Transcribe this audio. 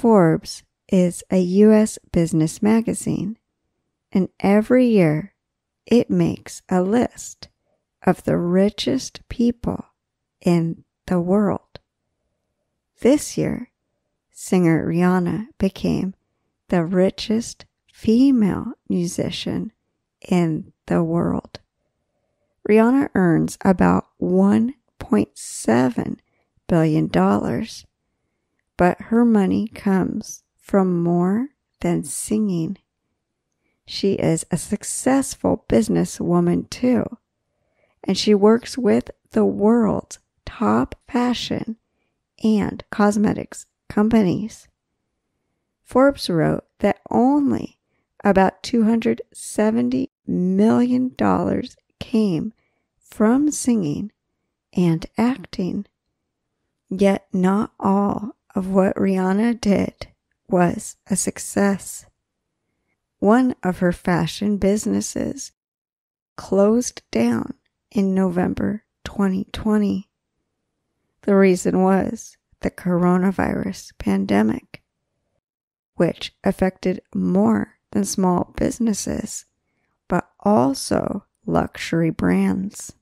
Forbes is a U.S. business magazine, and every year it makes a list of the richest people in the world. This year, singer Rihanna became the richest female musician in the world. Rihanna earns about $1.7 billion, but her money comes from more than singing. She is a successful businesswoman too, and she works with the world's top fashion and cosmetics companies. Forbes wrote that only about $270 million came from singing and acting. Yet not all of what Rihanna did was a success. One of her fashion businesses closed down in November 2020. The reason was the coronavirus pandemic, which affected more than small businesses, but also luxury brands.